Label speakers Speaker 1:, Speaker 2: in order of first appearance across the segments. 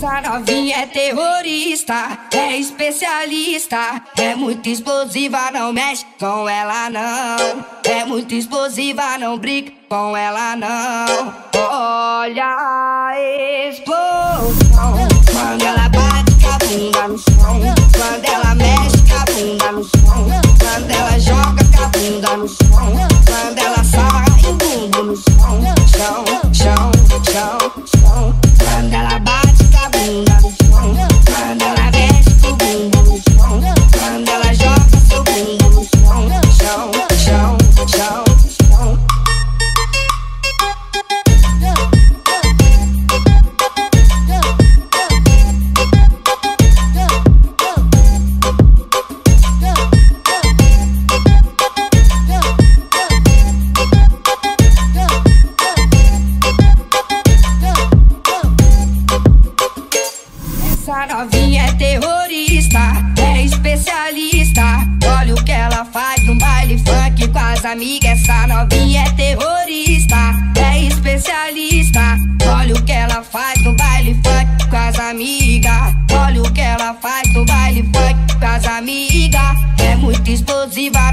Speaker 1: Essa novinha é terrorista, é especialista. É muito explosiva, não mexe com ela não. É muito explosiva, não brinca com ela não. Olha a explosão. Essa novinha é terrorista, é especialista. Olha o que ela faz no baile funk com as amigas. Essa novinha é terrorista, é especialista. Olha o que ela faz no baile funk com as amigas. Olha o que ela faz no baile funk com as amigas. É muito explosiva,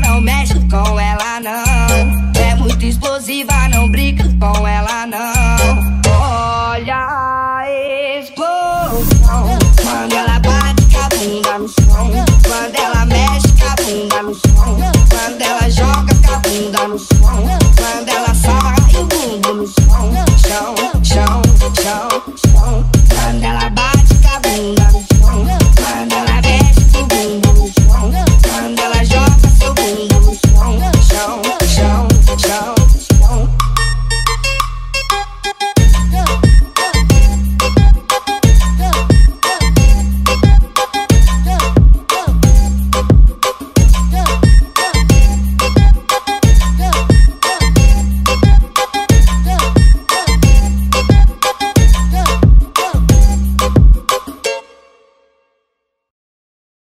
Speaker 1: bom. Quando ela bate com a bunda.